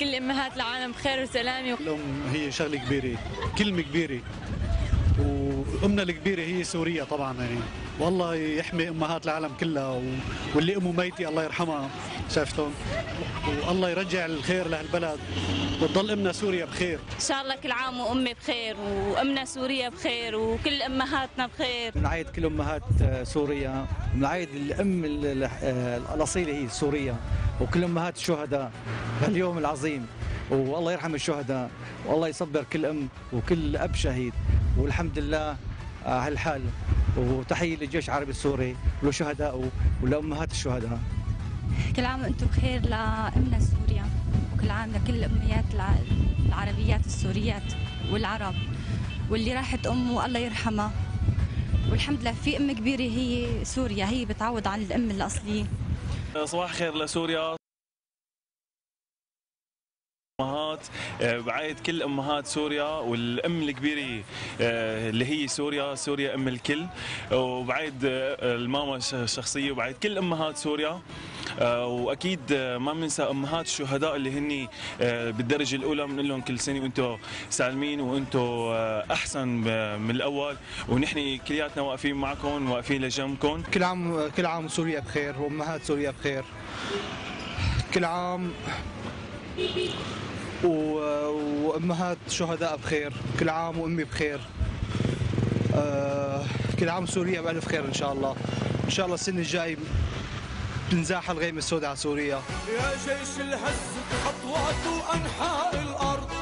كل أمهات العالم بخير وسلامة. الأم هي شغلة كبيرة كلمة كبيرة. وأمنا الكبيرة هي سوريا طبعا يعني. والله يحمي أمهات العالم كلها. واللي أمه ميتة الله يرحمها. شايفتهم والله يرجع الخير لهالبلد. وتضل أمنا سوريا بخير. إن شاء الله كل عام وأمي بخير وأمنا سوريا بخير وكل أمهاتنا بخير. بنعيد كل أمهات سوريا. بنعيد الأم ال- ال- آه، الأصيلة هي سوريا. وكل أمهات الشهداء بهاليوم العظيم. والله يرحم الشهداء. والله يصبر كل أم وكل أب شهيد. والحمد لله على هالحال. وتحية للجيش العربي السوري ولشهدائه ولأمهات الشهداء. كل عام وأنتم بخير. لأمنا سوريا وكل عام لكل الع- العربيات السوريات والعرب واللي راحت امه الله يرحمها. والحمد لله في أم كبيرة هي سوريا هي بتعوض عن الأم الأصلية. صباح خير لسوريا. أمهات آه، بعايد كل أمهات سوريا والأم الكبيرة آه، اللي هي سوريا سوريا أم الكل. وبعايد آه، الماما ش- شخصيه وبعايد كل أمهات سوريا. وأكيد آه، ما بننسى أمهات الشهداء اللي هن آه، بالدرجة الأولى بنقول لهم كل سنة وأنتم سالمين وأنتم آه، أحسن من الأول. ونحن كلياتنا واقفين معكم واقفين لجنبكم. كل عام كل عام سوريا بخير وأمهات سوريا بخير. كل عام و... وأمهات شهداء بخير. كل عام وأمي بخير. آه... كل عام سوريا بألف خير إن شاء الله. إن شاء الله السنة الجاي بنزاح الغيمه السوداء على سوريا. يا جيش الهز خطوات أنحاء الأرض.